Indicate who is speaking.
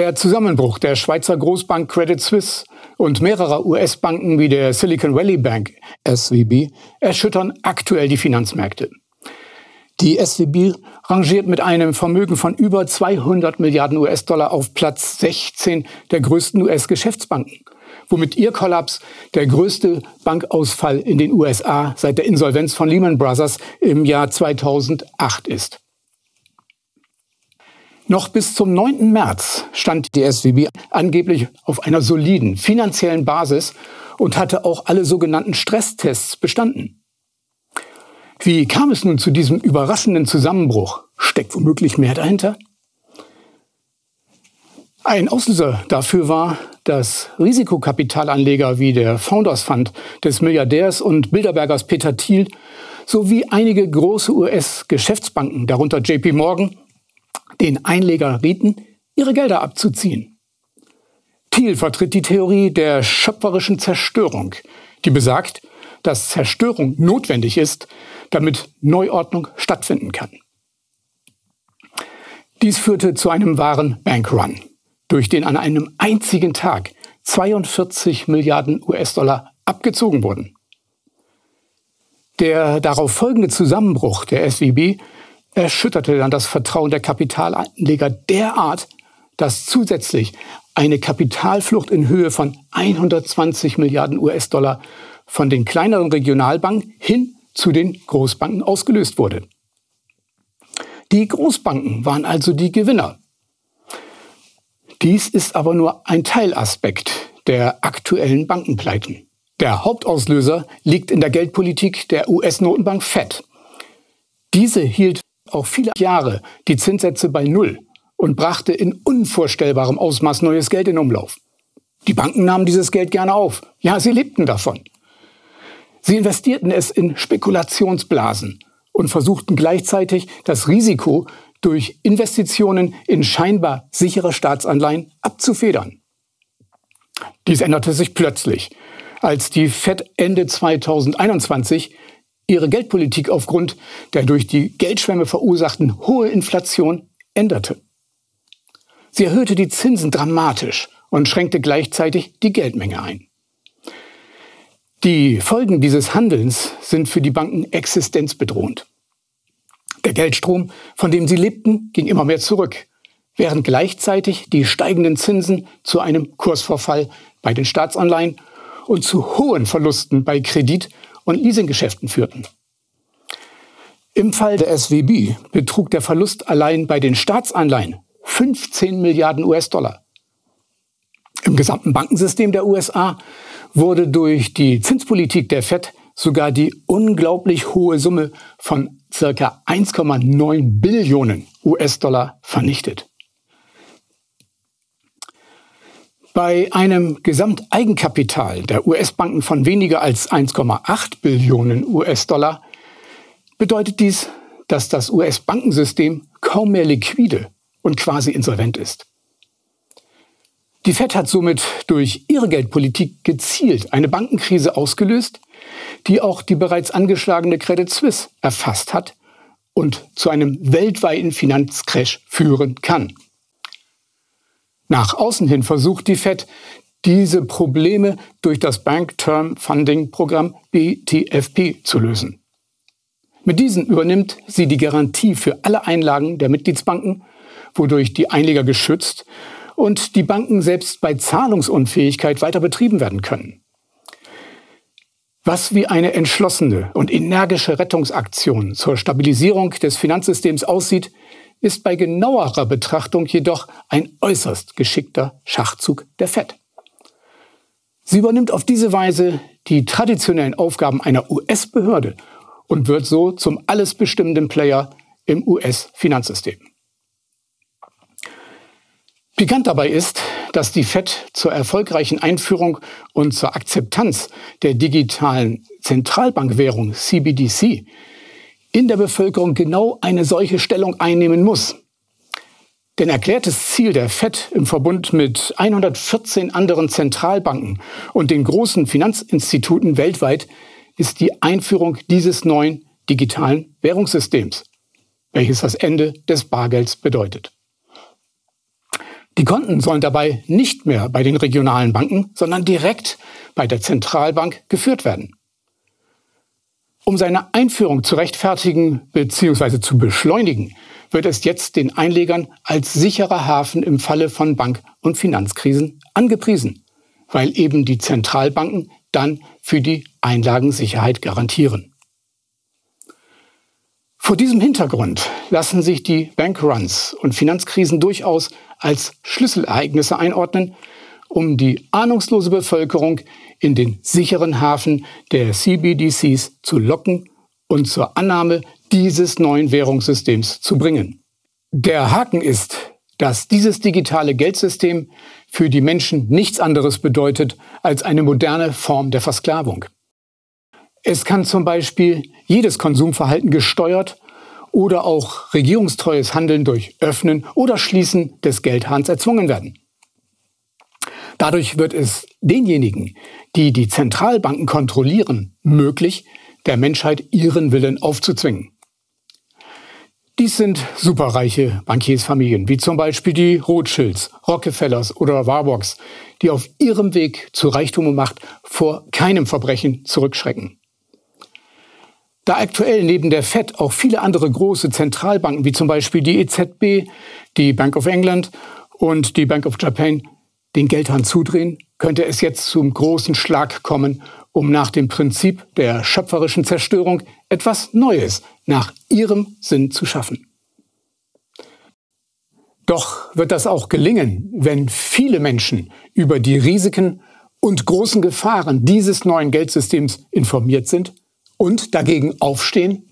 Speaker 1: Der Zusammenbruch der Schweizer Großbank Credit Suisse und mehrerer US-Banken wie der Silicon Valley Bank SVB erschüttern aktuell die Finanzmärkte. Die SVB rangiert mit einem Vermögen von über 200 Milliarden US-Dollar auf Platz 16 der größten US-Geschäftsbanken, womit ihr Kollaps der größte Bankausfall in den USA seit der Insolvenz von Lehman Brothers im Jahr 2008 ist. Noch bis zum 9. März stand die SWB angeblich auf einer soliden finanziellen Basis und hatte auch alle sogenannten Stresstests bestanden. Wie kam es nun zu diesem überraschenden Zusammenbruch? Steckt womöglich mehr dahinter? Ein Auslöser dafür war, dass Risikokapitalanleger wie der Founders Fund des Milliardärs und Bilderbergers Peter Thiel sowie einige große US-Geschäftsbanken, darunter JP Morgan, den Einleger rieten, ihre Gelder abzuziehen. Thiel vertritt die Theorie der schöpferischen Zerstörung, die besagt, dass Zerstörung notwendig ist, damit Neuordnung stattfinden kann. Dies führte zu einem wahren Bankrun, durch den an einem einzigen Tag 42 Milliarden US-Dollar abgezogen wurden. Der darauf folgende Zusammenbruch der SWB erschütterte dann das Vertrauen der Kapitalanleger derart, dass zusätzlich eine Kapitalflucht in Höhe von 120 Milliarden US-Dollar von den kleineren Regionalbanken hin zu den Großbanken ausgelöst wurde. Die Großbanken waren also die Gewinner. Dies ist aber nur ein Teilaspekt der aktuellen Bankenpleiten. Der Hauptauslöser liegt in der Geldpolitik der US-Notenbank Fed. Diese hielt auch viele Jahre die Zinssätze bei Null und brachte in unvorstellbarem Ausmaß neues Geld in Umlauf. Die Banken nahmen dieses Geld gerne auf. Ja, sie lebten davon. Sie investierten es in Spekulationsblasen und versuchten gleichzeitig das Risiko durch Investitionen in scheinbar sichere Staatsanleihen abzufedern. Dies änderte sich plötzlich, als die Fed Ende 2021 ihre Geldpolitik aufgrund der durch die Geldschwemme verursachten hohe Inflation änderte. Sie erhöhte die Zinsen dramatisch und schränkte gleichzeitig die Geldmenge ein. Die Folgen dieses Handelns sind für die Banken existenzbedrohend. Der Geldstrom, von dem sie lebten, ging immer mehr zurück, während gleichzeitig die steigenden Zinsen zu einem Kursvorfall bei den Staatsanleihen und zu hohen Verlusten bei Kredit- und Leasinggeschäften führten. Im Fall der SWB betrug der Verlust allein bei den Staatsanleihen 15 Milliarden US-Dollar. Im gesamten Bankensystem der USA wurde durch die Zinspolitik der Fed sogar die unglaublich hohe Summe von circa 1,9 Billionen US-Dollar vernichtet. Bei einem Gesamteigenkapital der US-Banken von weniger als 1,8 Billionen US-Dollar bedeutet dies, dass das US-Bankensystem kaum mehr liquide und quasi insolvent ist. Die Fed hat somit durch ihre Geldpolitik gezielt eine Bankenkrise ausgelöst, die auch die bereits angeschlagene Credit Suisse erfasst hat und zu einem weltweiten Finanzcrash führen kann. Nach außen hin versucht die Fed, diese Probleme durch das Bank Term Funding Programm BTFP zu lösen. Mit diesen übernimmt sie die Garantie für alle Einlagen der Mitgliedsbanken, wodurch die Einleger geschützt und die Banken selbst bei Zahlungsunfähigkeit weiter betrieben werden können. Was wie eine entschlossene und energische Rettungsaktion zur Stabilisierung des Finanzsystems aussieht, ist bei genauerer Betrachtung jedoch ein äußerst geschickter Schachzug der Fed. Sie übernimmt auf diese Weise die traditionellen Aufgaben einer US-Behörde und wird so zum alles bestimmenden Player im US-Finanzsystem. Pikant dabei ist, dass die Fed zur erfolgreichen Einführung und zur Akzeptanz der digitalen Zentralbankwährung CBDC in der Bevölkerung genau eine solche Stellung einnehmen muss. Denn erklärtes Ziel der Fed im Verbund mit 114 anderen Zentralbanken und den großen Finanzinstituten weltweit ist die Einführung dieses neuen digitalen Währungssystems, welches das Ende des Bargelds bedeutet. Die Konten sollen dabei nicht mehr bei den regionalen Banken, sondern direkt bei der Zentralbank geführt werden. Um seine Einführung zu rechtfertigen bzw. zu beschleunigen, wird es jetzt den Einlegern als sicherer Hafen im Falle von Bank- und Finanzkrisen angepriesen, weil eben die Zentralbanken dann für die Einlagensicherheit garantieren. Vor diesem Hintergrund lassen sich die Bankruns und Finanzkrisen durchaus als Schlüsselereignisse einordnen, um die ahnungslose Bevölkerung in den sicheren Hafen der CBDCs zu locken und zur Annahme dieses neuen Währungssystems zu bringen. Der Haken ist, dass dieses digitale Geldsystem für die Menschen nichts anderes bedeutet als eine moderne Form der Versklavung. Es kann zum Beispiel jedes Konsumverhalten gesteuert oder auch regierungstreues Handeln durch Öffnen oder Schließen des Geldhahns erzwungen werden. Dadurch wird es denjenigen, die die Zentralbanken kontrollieren, möglich, der Menschheit ihren Willen aufzuzwingen. Dies sind superreiche Bankiersfamilien, wie zum Beispiel die Rothschilds, Rockefellers oder Warbocks, die auf ihrem Weg zu Reichtum und Macht vor keinem Verbrechen zurückschrecken. Da aktuell neben der Fed auch viele andere große Zentralbanken wie zum Beispiel die EZB, die Bank of England und die Bank of Japan den Geldhahn zudrehen, könnte es jetzt zum großen Schlag kommen, um nach dem Prinzip der schöpferischen Zerstörung etwas Neues nach ihrem Sinn zu schaffen. Doch wird das auch gelingen, wenn viele Menschen über die Risiken und großen Gefahren dieses neuen Geldsystems informiert sind und dagegen aufstehen?